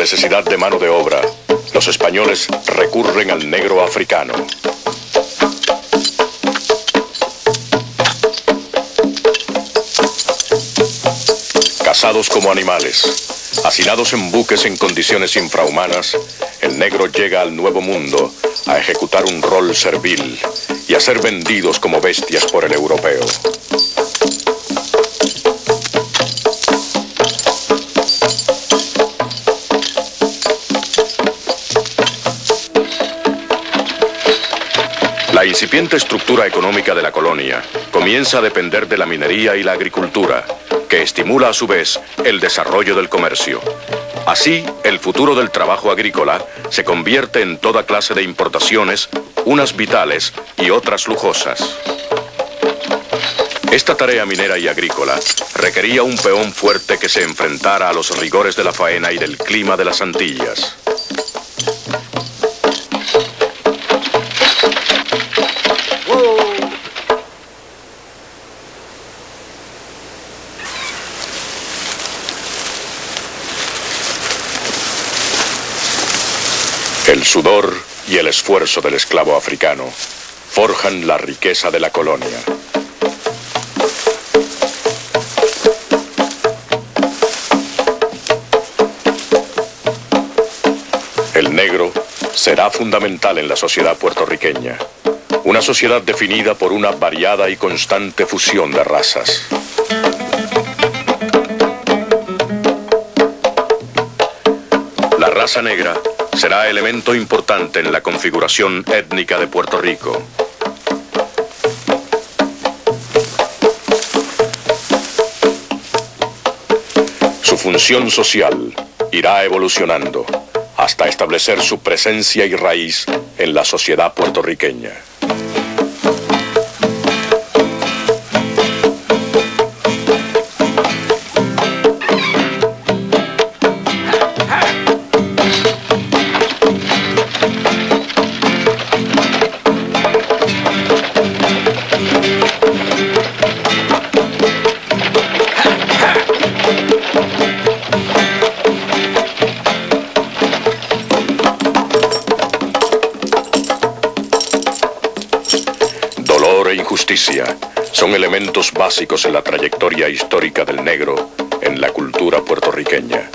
necesidad de mano de obra, los españoles recurren al negro africano. Cazados como animales, hacinados en buques en condiciones infrahumanas, el negro llega al nuevo mundo a ejecutar un rol servil y a ser vendidos como bestias por el europeo. La incipiente estructura económica de la colonia comienza a depender de la minería y la agricultura, que estimula a su vez el desarrollo del comercio. Así, el futuro del trabajo agrícola se convierte en toda clase de importaciones, unas vitales y otras lujosas. Esta tarea minera y agrícola requería un peón fuerte que se enfrentara a los rigores de la faena y del clima de las Antillas. El sudor y el esfuerzo del esclavo africano forjan la riqueza de la colonia. El negro será fundamental en la sociedad puertorriqueña, una sociedad definida por una variada y constante fusión de razas. La raza negra será elemento importante en la configuración étnica de Puerto Rico. Su función social irá evolucionando hasta establecer su presencia y raíz en la sociedad puertorriqueña. Son elementos básicos en la trayectoria histórica del negro en la cultura puertorriqueña.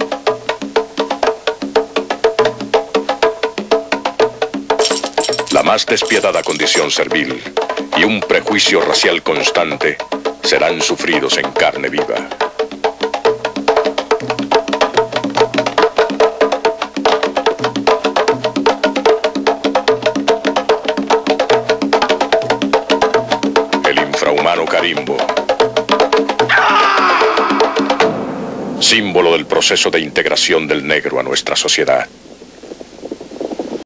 La más despiadada condición servil y un prejuicio racial constante serán sufridos en carne viva. Carimbo. Símbolo del proceso de integración del negro a nuestra sociedad.